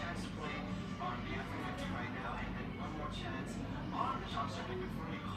chance to play on the F50 right now, and then one more chance on the chalk circuit before you